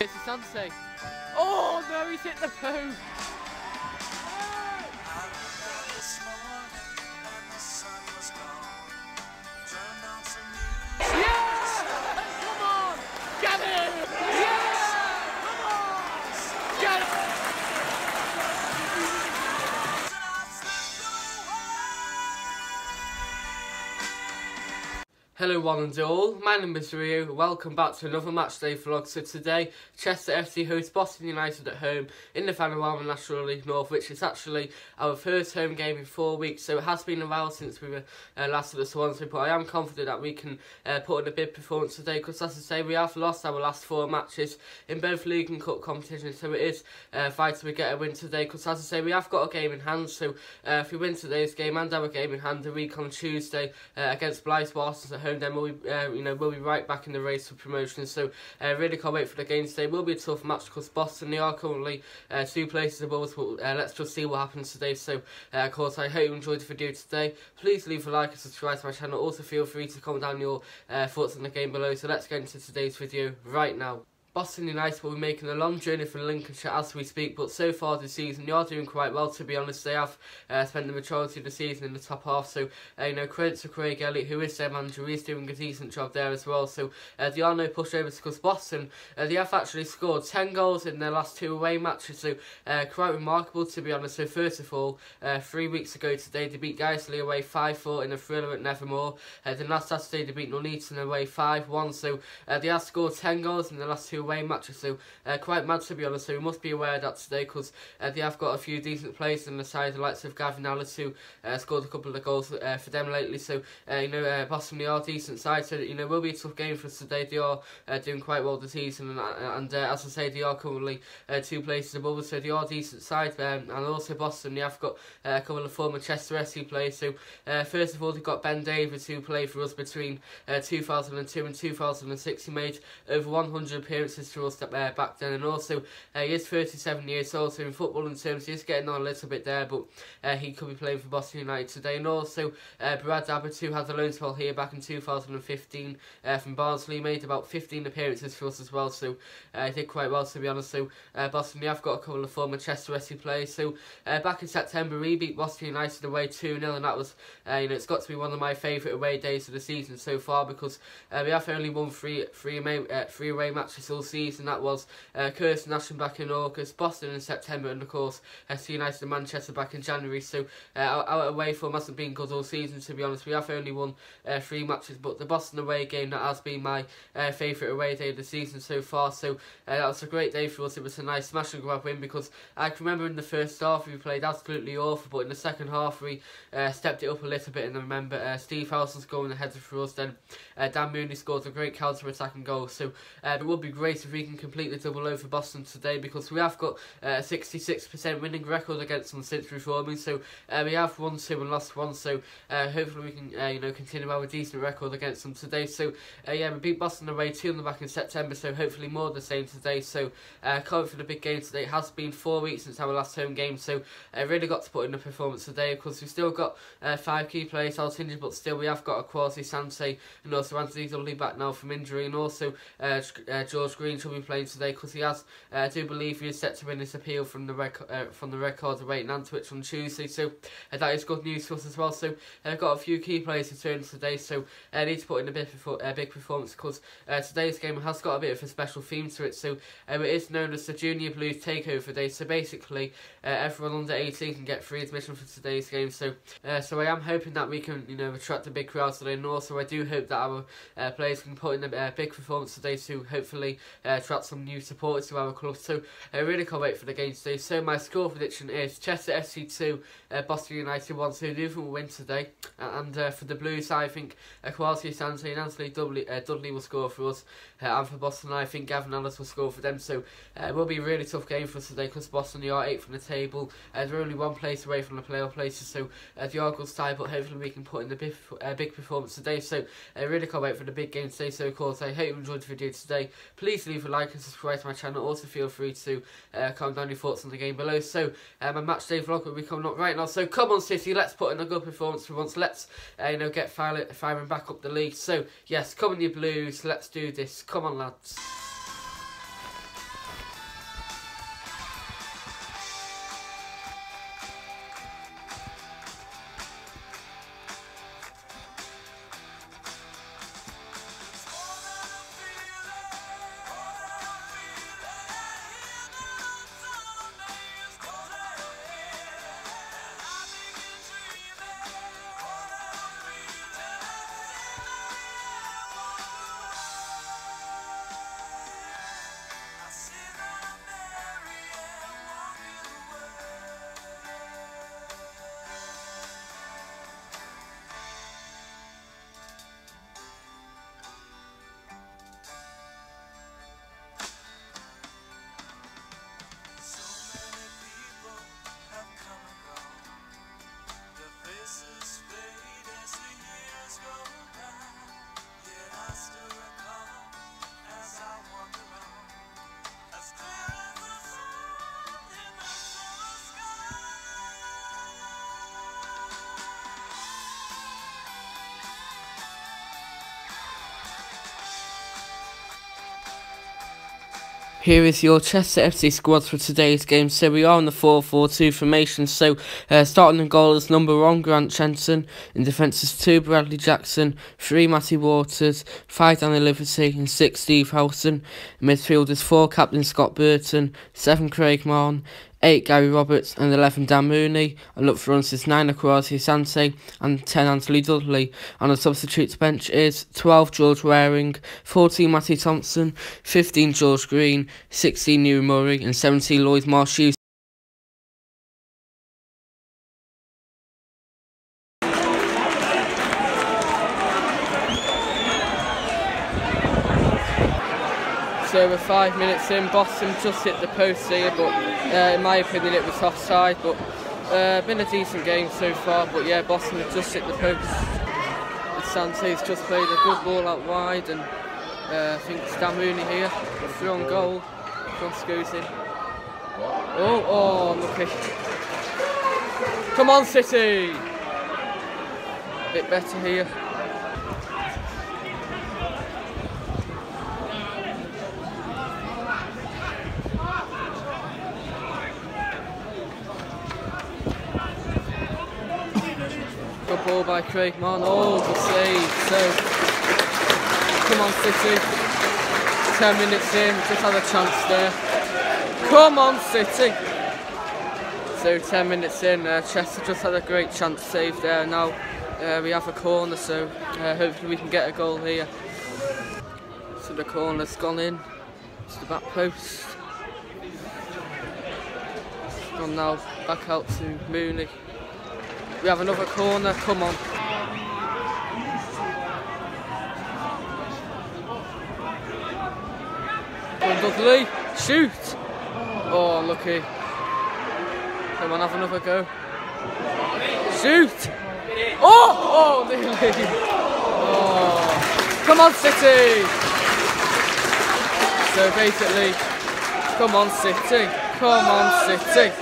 It's Asante. Oh no, he's hit the post. Hello one and all, my name is Rio, welcome back to another matchday vlog. So today, Chester FC host Boston United at home in the Vanarama National League North, which is actually our first home game in four weeks. So it has been a while since we were uh, last at the Swansway, but I am confident that we can uh, put in a big performance today because as I say, we have lost our last four matches in both league and cup competitions. So it is uh, vital we get a win today because as I say, we have got a game in hand. So uh, if we win today's game and have a game in hand a week on Tuesday uh, against Blyth Boston at home, home, then we'll be, uh, you know, we'll be right back in the race for promotion. So uh, really can't wait for the game today. It will be a tough match because Boston they are currently uh, two places above us. But uh, let's just see what happens today. So uh, of course, I hope you enjoyed the video today. Please leave a like and subscribe to my channel. Also feel free to comment down your uh, thoughts on the game below. So let's get into today's video right now. Boston United will be making a long journey from Lincolnshire as we speak, but so far this season they are doing quite well. To be honest, they have uh, spent the majority of the season in the top half. So uh, you know, credit to Craig Elliott, who is their manager, he's doing a decent job there as well. So uh, they are no pushovers because Boston uh, they have actually scored ten goals in their last two away matches. So uh, quite remarkable to be honest. So first of all, uh, three weeks ago today they beat Guiseley away five four in a thriller at Nethermoor. then last Saturday they beat Nuneaton away five one. So they have scored ten goals in the last two away matches. So uh, quite mad to be honest. So we must be aware of that today because uh, they have got a few decent players in the side, the likes of Gavin Ellis who uh, scored a couple of goals uh, for them lately. So uh, you know, uh, Boston they are decent side. So you know, will be a tough game for us today. They are doing quite well this season, and, and as I say, they are currently two places above us. So they are decent side. Um, and also Boston, they have got a couple of former Chester FC players. So first of all, they've got Ben Davies who played for us between uh, 2002 and 2006. He made over 100 appearances for us uh, back then, and also uh, he is 37 years old. So in football in terms, he's getting on a little bit there, but uh, he could be playing for Boston United today. And also uh, Brad Abbott, who had the loan spell here back in 2015 uh, from Barnsley, made about 15 appearances for us as well. So uh, he did quite well to be honest. So uh, Boston, we have got a couple of former Chester FC players. So uh, back in September, we beat Boston United away 2 0, and that was uh, you know it's got to be one of my favourite away days of the season so far because uh, we have only won three three away, uh, three away matches all season. That was uh, Curzon Ashton back in August, Boston in September, and of course FC United and Manchester back in January. So uh, our, away form hasn't been good all season. To be honest, we have only won uh, three matches, but the Boston away game that has been my uh, favourite away day of the season so far. So uh, that was a great day for us. It was a nice smash and grab win because I can remember in the first half we played absolutely awful, but in the second half we uh, stepped it up a little bit. And I remember uh, Steve Howson scoring the header for us. Then uh, Dan Mooney scored a great counter attacking goal. So uh, it would be great if we can complete the double over Boston today because we have got uh, a 66% winning record against them since reforming. So uh, we have won two and lost one. So uh, hopefully we can uh, you know continue our decent record against them today. So uh, yeah, we beat Boston away two on the back in September. So hopefully more of the same today. So uh, can't for the big game today. It has been four weeks since our last home game. So I uh, really got to put in a performance today because we've still got uh, five key players out injured, but still we have got Akwasi Asante and also Anthony Dudley back now from injury, and also uh, uh, George Green should be playing today because he has, uh, I do believe, he is set to win this appeal from the rec- uh, from the record rate in Nantwich on Tuesday. So uh, that is good news for us as well. So I've got a few key players returning today, so I need to put in a bit of a big performance because uh, today's game has got a bit of a special theme to it. So it is known as the Junior Blues Takeover Day. So basically, everyone under 18 can get free admission for today's game. So so I am hoping that we can you know attract a big crowd today, and also I do hope that our uh, players can put in a uh, big performance today to hopefully uh, attract some new supporters to our club. So I really can't wait for the game today. So my score prediction is Chester FC 2, uh, Boston United 1. So do will win today. And uh, for the Blues, I think uh, Akwasi Asante and Anthony Dudley, uh, Dudley will score for us. Uh, and for Boston, I think Gavin Ellis will score for them. So uh, it will be a really tough game for us today because Boston are 8th from the table. Uh, they're only one place away from the playoff places. So uh, the Argos tie, but hopefully we can put in a big, uh, big performance today. So I really can't wait for the big game today. So of course, I hope you enjoyed the video today. Please leave a like and subscribe to my channel. Also feel free to uh, comment down your thoughts on the game below. So uh, my match day vlog will be coming up right now. So come on City, let's put in a good performance for once. Let's uh, you know get firing back up the league. So yes, come on your Blues, let's do this. Come on lads. Here is your Chester FC squad for today's game. So we are in the 4-4-2 formation. So uh, starting in goal is number one, Grant Shenton. In defence is two, Bradley Jackson. Three, Matty Waters. Five, Danny Livesey. And six, Steve Howson. In midfield is four, Captain Scott Burton. Seven, Craig Mahon. 8 Gary Roberts and 11 Dan Mooney. And for front is 9 Akwasi Asante and 10 Anthony Dudley. On the substitutes bench is 12 George Waring, 14 Matty Thompson, 15 George Green, 16 New Murray and 17 Lloyd Marsh So we're five minutes in, Boston just hit the post here, but uh, in my opinion it was offside, but uh, been a decent game so far, but yeah, Boston have just hit the post. Sante's just played a good ball out wide, and uh, I think Dan Mooney here, through on goal, cross goes in. Oh, oh, lucky. Come on, City! Bit better here. Ball by Craig Mahon. Oh, the save. So, come on, City. 10 minutes in, just had a chance there. Come on, City. So, 10 minutes in, uh, Chester just had a great chance save there. Now, uh, we have a corner, so uh, hopefully we can get a goal here. So, the corner's gone in. It's the back post. Gone now back out to Mooney. We have another corner, come on. Dudley, shoot! Oh, lucky. Come on, have another go. Shoot! Oh! Oh, nearly! Oh. Come on, City! So basically, come on, City! Come on, City!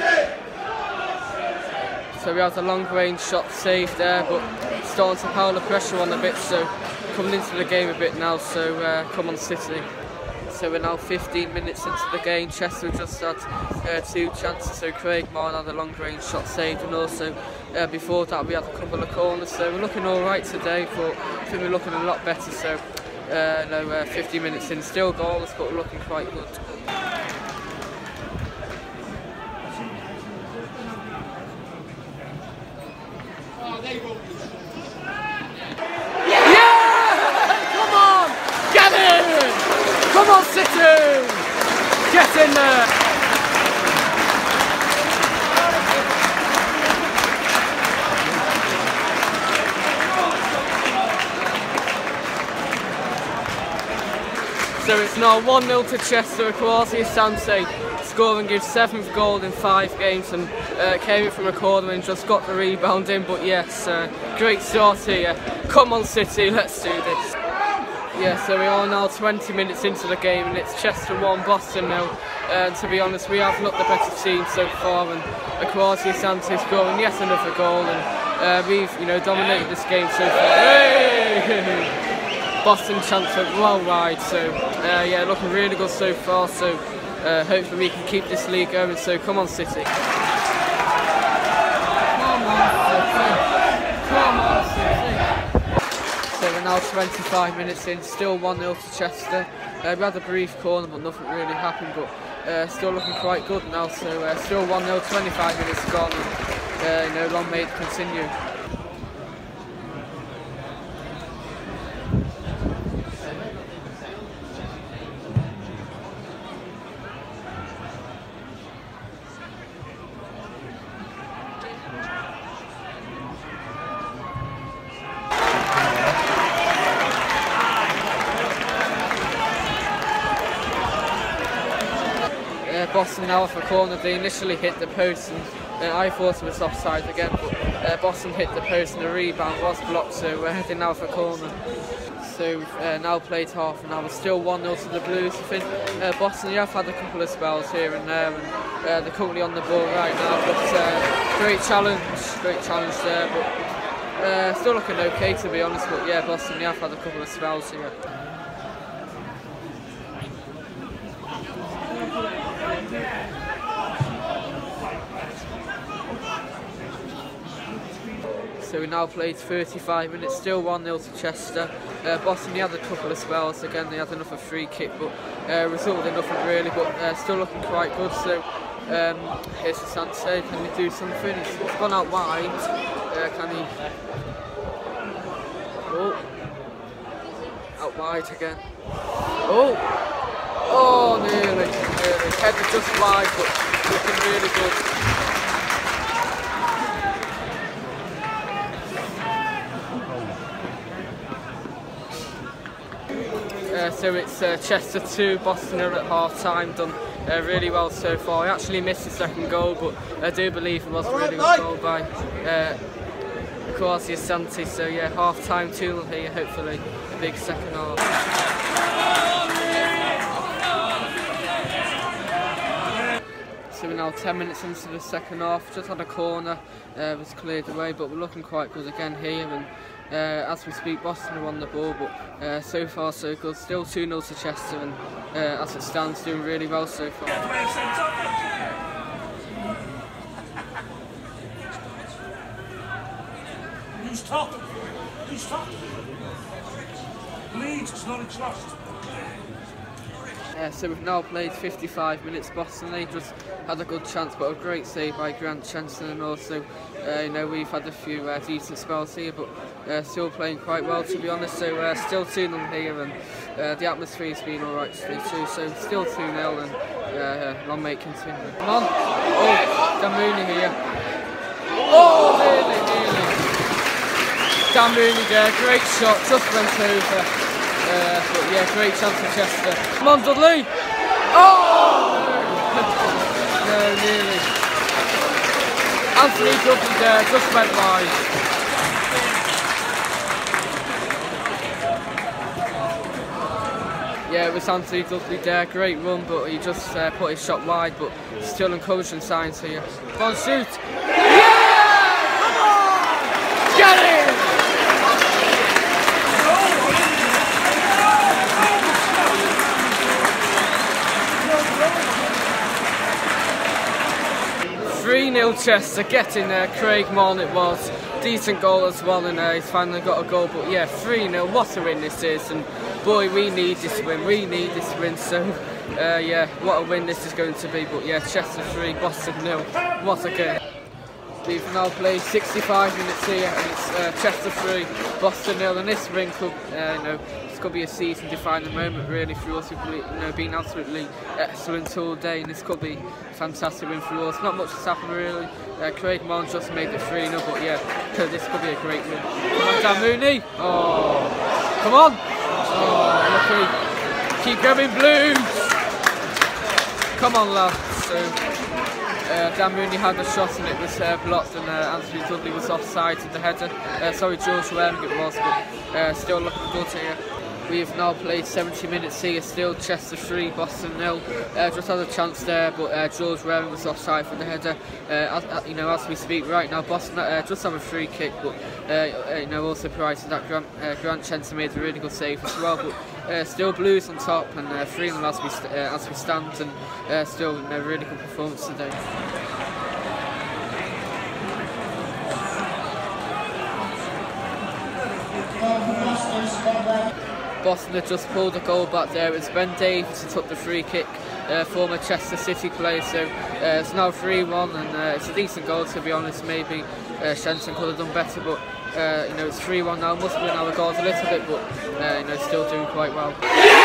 So we had a long range shot saved there, but starting to pile the pressure on a bit, so coming into the game a bit now, so uh, come on City. So we're now 15 minutes into the game, Chester just had uh, two chances, so Craig Mahon had a long range shot saved and also uh, before that we had a couple of corners, so we're looking alright today, but I think we're looking a lot better, so uh, no, uh, 50 minutes in, still goals, but we're looking quite good. Come on, City! Get in there! So it's now 1-0 to Chester. Kwasi Sante scoring his seventh goal in five games and uh, came in from a corner and just got the rebound in. But yes, uh, great start here. Come on City, let's do this. Yeah, so we are now 20 minutes into the game and it's Chester 1, Boston nil. And to be honest, we have not the better team so far and Akwasi Asante scoring yet another goal and uh, we've, you know, dominated this game so far. Boston chance went well wide, so uh, yeah, looking really good so far. So uh, hopefully we can keep this league going. So come on, City. Come on, now 25 minutes in, still 1 0 to Chester. Uh, we had a brief corner, but nothing really happened. But uh, still looking quite good now. So uh, still 1 0, 25 minutes gone. And, uh, you know, long may it continue. Boston now off a corner. They initially hit the post, and uh, I thought it was offside again, but uh, Boston hit the post, and the rebound was blocked. So we're heading now for corner. So we've uh, now played half an hour, still 1 0 to the Blues. I think uh, Boston, yeah, have had a couple of spells here and there, and uh, they're currently on the ball right now. But uh, great challenge, great challenge there. But uh, still looking okay to be honest. But yeah, Boston, yeah, have had a couple of spells here. So we now played 35 minutes, still 1 0 to Chester. Uh, Boston, they had a couple of spells again, they had another free kick, but uh, resulted in nothing really, but uh, still looking quite good. So um, here's Asante, can he do something? He's gone out wide. Uh, can he? Oh, out wide again. Oh, oh, nearly, Headed just but looking really good. Uh, so it's uh, Chester 2, Boston 0 at half time, done uh, really well so far. I actually missed the second goal, but I do believe it was a really good goal by uh, Kwasi Asante. So yeah, half time 2 0 here, hopefully a big second half. So we're now 10 minutes into the second half, just had a corner, uh, was cleared away, but we're looking quite good again here. And uh, as we speak, Boston are on the ball, but uh, so far so good. Still 2 0 to Chester, and uh, as it stands, doing really well so far. Who's top? Who's top? Leeds a trust. Uh, so we've now played 55 minutes. Boston they just had a good chance, but a great save by Grant Shenton, and also, uh, you know, we've had a few uh, decent spells here, but uh, still playing quite well to be honest. So uh, still 2 0 here, and uh, the atmosphere's been alright today too. So still 2 0, and uh, long may continue. Come on! Oh, Dan Mooney here. Oh, nearly, nearly. Dan Mooney there, great shot, just went over. Uh, but yeah, great chance for Chester. Come on, Dudley! Oh! no, nearly. Anthony Dudley there, just went wide. Yeah, it was Anthony Dudley there, great run, but he just uh, put his shot wide, but still encouraging signs here. Come on, shoot! Yeah! Come on! Get it! Three 0 Chester, getting there. Craig Mahon it was, decent goal as well, and uh, he's finally got a goal. But yeah, three 0 What a win this is, and boy, we need this win. We need this win. So uh, yeah, what a win this is going to be. But yeah, Chester three, Boston nil. What a game. We've now played 65 minutes here, and it's uh, Chester 3, Boston nil, and this ring could, uh, you know, this could be a season-defining moment really for us. You know, been absolutely excellent all day, and this could be a fantastic win for us. Not much has happened really. Uh, Craig Mahon just made it 3 0 but yeah, this could be a great win. Come on, Dan Mooney! Oh, come on! Oh, lucky. Keep going, Blues! Come on, lads. So, uh, Dan Mooney had a shot and it was uh, blocked and uh, Anthony Dudley was offside to the header. Uh, sorry, George Waring it was, but uh, still looking good here. we have now played 70 minutes here still, Chester 3, Boston nil. Uh, just had a chance there, but uh, George Waring was offside for the header. As, you know, as we speak right now, Boston just have a free kick, but you know, also provided that Grant, Grant Shenton made a really good save as well. But uh, still Blues on top and uh, 3 0 as we st- uh, as we stand, and uh, still know, really good performance today. Boston had just pulled a goal back there. It's Ben Davies who took the free kick, uh, former Chester City player. So uh, it's now 3 1, and uh, it's a decent goal to be honest. Maybe uh, Shenton could have done better, but uh, you know it's 3 1 now. Must win our goals a little bit, but uh, you know still doing quite well.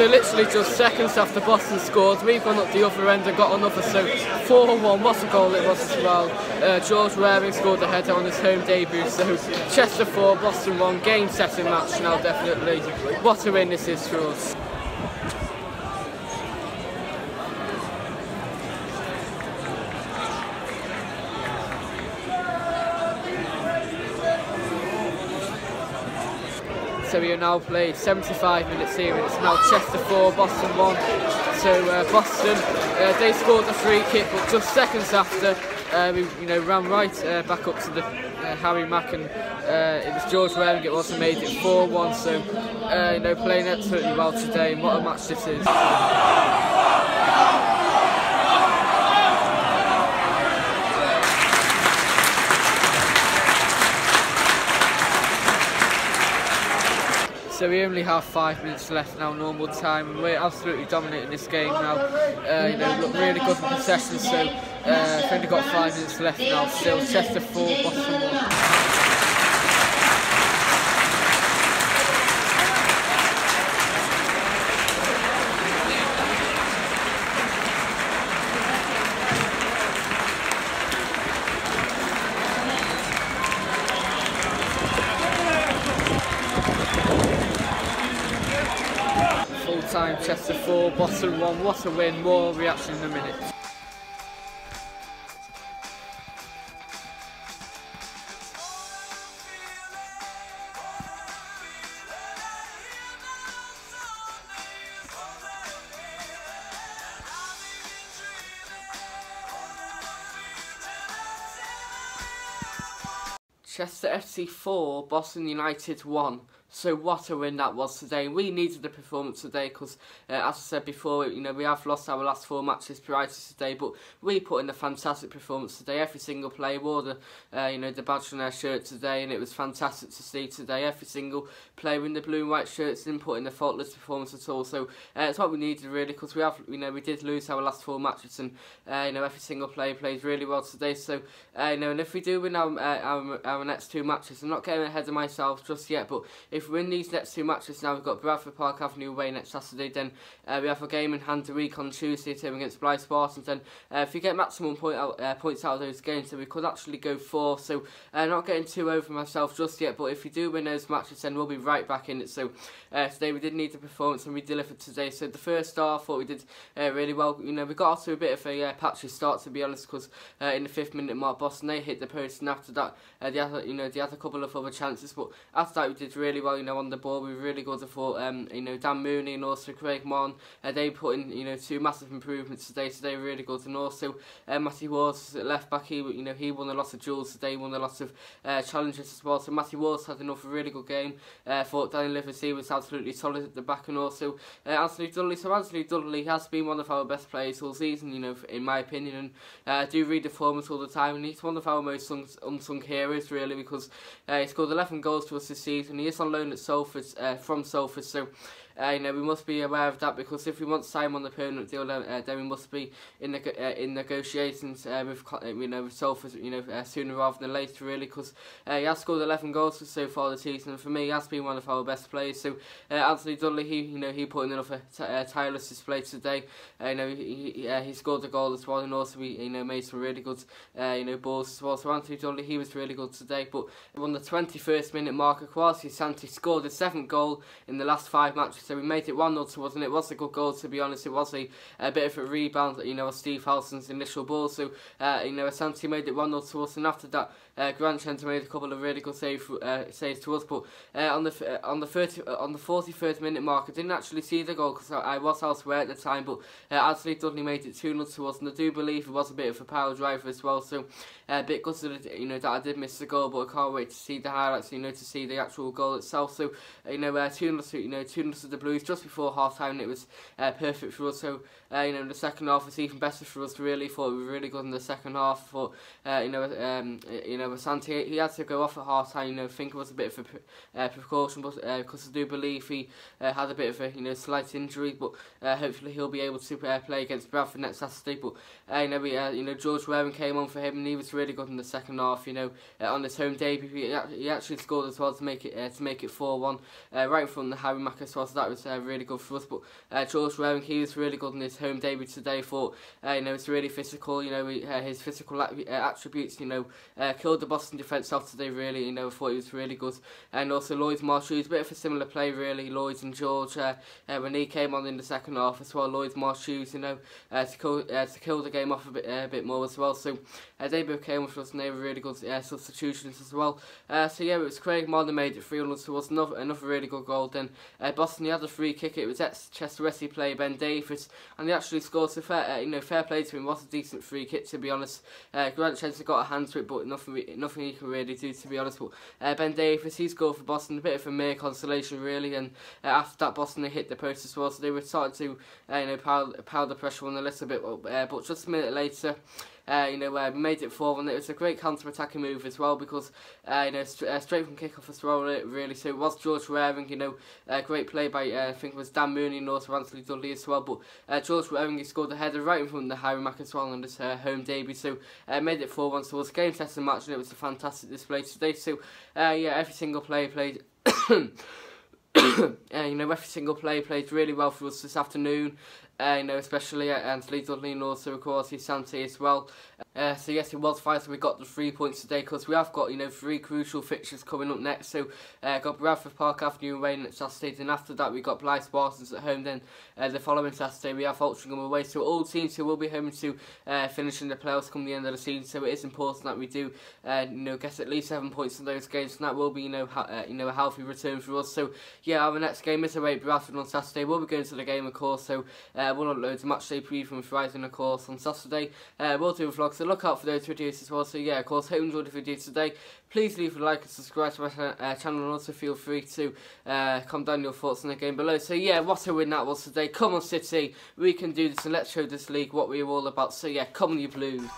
So literally just seconds after Boston scored, we've gone up the other end and got another. So 4-1, what a goal it was as well. Uh, George Waring scored the header on his home debut. So Chester 4, Boston 1, game setting match now definitely. What a win this is for us. We have now played 75 minutes here and it's now Chester 4, Boston 1. So uh, Boston, uh, they scored the free kick but just seconds after uh, we you know, ran right uh, back up to the uh, Harry Mack and uh, it was George Waring, it also made it 4-1 so uh, you know, playing absolutely well today and what a match this is. So we only have five minutes left now, normal time, we're absolutely dominating this game now. Uh, you know, look really good in possession, so uh, we've only got five minutes left now. Still, Chester 4, Boston 1. Full time, Chester 4, Boston 1. What a win, more reaction in a minute. Chester FC 4, Boston United 1. So what a win that was today. We needed the performance today because, uh, as I said before, you know we have lost our last four matches prior to today, but we put in a fantastic performance today. Every single player wore the, uh, you know, the badge on their shirt today, and it was fantastic to see today. Every single player in the blue and white shirts didn't put in a faultless performance at all. So uh, it's what we needed really because we have, you know, we did lose our last four matches, and uh, you know every single player plays really well today. So uh, you know, and if we do win our, uh, our our next two matches, I'm not getting ahead of myself just yet, but if we win these next two matches now, we've got Bradford Park Avenue away next Saturday, then uh, we have a game in hand a week on Tuesday, team against Blyth Spartans, then uh, if we get maximum point out, uh, points out of those games, then we could actually go four, so uh, not getting too over myself just yet, but if we do win those matches, then we'll be right back in it, so uh, today we did need the performance and we delivered today, so the first half, I thought we did uh, really well, you know, we got off to a bit of a patchy start, to be honest, because in the fifth minute mark, Boston, they hit the post, and after that, they had, you know, had a couple of other chances, but after that, we did really well, you know, on the ball. We really good. I thought, um, you know, Dan Mooney and also Craig Mahon, uh, they put in, you know, two massive improvements today. Today, really good. And also, uh, Matthew left back. He, you know, he won a lot of duels today. Won a lot of uh, challenges as well. So Matthew Waters had another really good game. Uh, thought Danny Livesey was absolutely solid at the back, and also uh, Anthony Dudley. So Anthony Dudley has been one of our best players all season. You know, in my opinion, and uh, I do read the forums all the time, and he's one of our most unsung, unsung heroes really because uh, he scored 11 goals to us this season. He is on loan at Salford uh, from Salford, so uh, you know we must be aware of that because if we want sign on the permanent deal, then, uh, then we must be in the uh, in negotiations uh, with you know with Salford, you know uh, sooner rather than later, really, because uh, he has scored 11 goals so far this season, for me, he has been one of our best players. So uh, Anthony Dudley, he you know he put in another uh, tireless display today. Uh, you know he he, uh, he scored a goal as well, and also he you know made some really good uh, you know balls as well. So Anthony Dudley, he was really good today. But on the 21st minute marker, Kwasi Santi scored his seventh goal in the last five matches. So we made it 1 0 to us, and it was a good goal to be honest. It was a, a bit of a rebound, you know, of Steve Howson's initial ball. So uh, you know, Santi made it 1 0 to us, and after that, uh, Grant Shenton made a couple of really good save, uh, saves to us. But uh, on the uh, on the 30 uh, on the 43rd minute mark, I didn't actually see the goal because I, I, was elsewhere at the time. But uh, Anthony Dudley made it 2 0 to us, and I do believe it was a bit of a power driver as well. So uh, a bit gutted, you know, that I did miss the goal, but I can't wait to see the highlights, you know, to see the actual goal itself. So you know, uh, 2 0 you know, 2 0 to the Blues just before half time, and it was perfect for us. So you know, the second half was even better for us. Really thought we were really good in the second half. Uh, you know, um, you know, Santi he had to go off at half time. You know, think it was a bit of a uh, precaution, but because uh, I do believe he uh, had a bit of a you know slight injury, but uh, hopefully he'll be able to uh, play against Bradford next Saturday. But uh, you know, we, you know, George Waring came on for him, and he was really good in the second half. You know, on his home debut, he, he actually scored as well to make it to make it four one, uh, right in front of the Harry Mack as well. So that was really good for us. But George Waring, he was really good in his home debut today. Uh, you know, it's really physical. You know, his physical attributes, you know, uh, killed the Boston defence off today. Really, you know, I thought he was really good. And also Lloyd Marshall, he's a bit of a similar play really. Lloyd and George, uh, uh, when he came on in the second half as well, Lloyd Marshall, you know, uh, to kill uh, to kill the game off a bit uh, a bit more as well. So uh, they both came with us and they were really good uh, substitutions as well. Uh, so yeah, it was Craig Martin made it 3 0 to us. Another, another really good goal. Then uh, Boston he had a free kick. It was ex Chester Wesley player Ben Davis, and he actually scored. So fair, uh, you know, fair play to him. Was a decent free kick to be honest. Uh, Grant Chester got a hand to it, but nothing nothing he can really do to be honest. But uh, Ben Davis, he scored for Boston, a bit of a mere consolation really. And uh, after that, Boston they hit the post as well, so they were starting to uh, you know pile, pile the pressure on a little bit. Uh, but just a minute later. Uh, you know, uh, made it four, and it was a great counter-attacking move as well because, uh, you know, st uh, straight from kick-off as well, really. So it was George Waring, you know, a great play by, uh, I think it was Dan Mooney and also Anthony Dudley as well. But uh, George Waring, he scored a header right in front of the Harry well on his uh, home debut. So uh, made it 4-1. So it was a game-testing match, and it was a fantastic display today. So, uh, yeah, every single player played... uh, you know, every single player played really well for us this afternoon. Uh, you know, especially uh, Anthony Dudley and also, of course, Santi as well. Uh, so yes, it was vital we got the three points today because we have got, you know, three crucial fixtures coming up next. So, uh, got Bradford Park Avenue away next Saturday, and after that we got Blyth Spartans at home. Then uh, the following Saturday we have Altrincham away. So all teams who will be home to uh, finishing the playoffs come the end of the season. So it is important that we do, uh, you know, get at least seven points in those games, and that will be, you know, uh, you know, a healthy return for us. So yeah, our next game is away at Bradford on Saturday. We'll be going to the game, of course. So uh, we'll upload a match day preview from Horizon, of course, on Saturday. Uh, we'll do a vlog, so look out for those videos as well. So yeah, of course, hope you enjoyed the video today. Please leave a like and subscribe to my uh, channel, and also feel free to uh, comment down your thoughts on the game below. So yeah, what a win that was today. Come on, City, we can do this, and let's show this league what we're all about. So yeah, come on, you Blues.